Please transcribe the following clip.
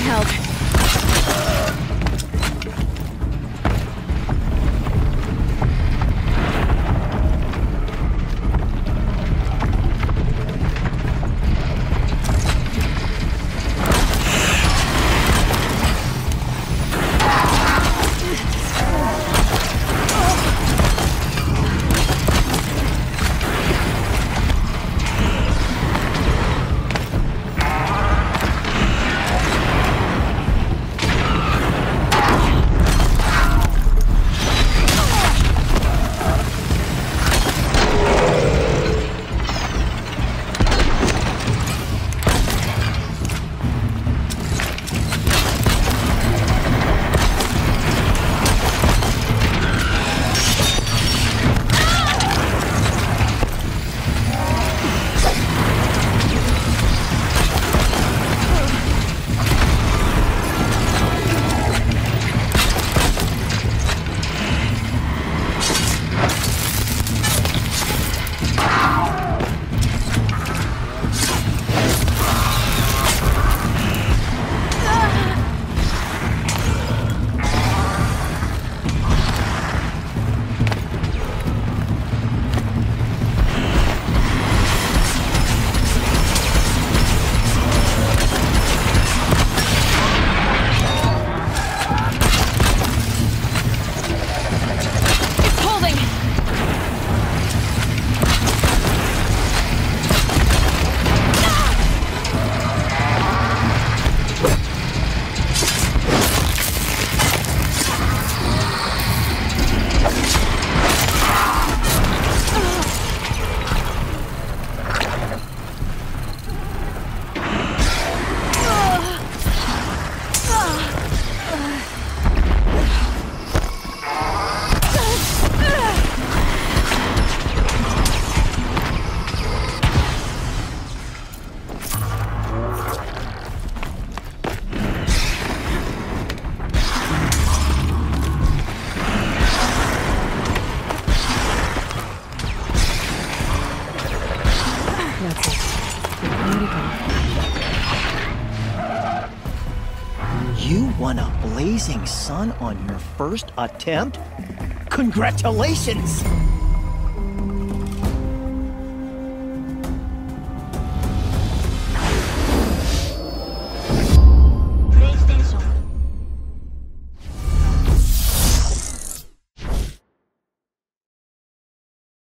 help. You won a blazing sun on your first attempt? Congratulations!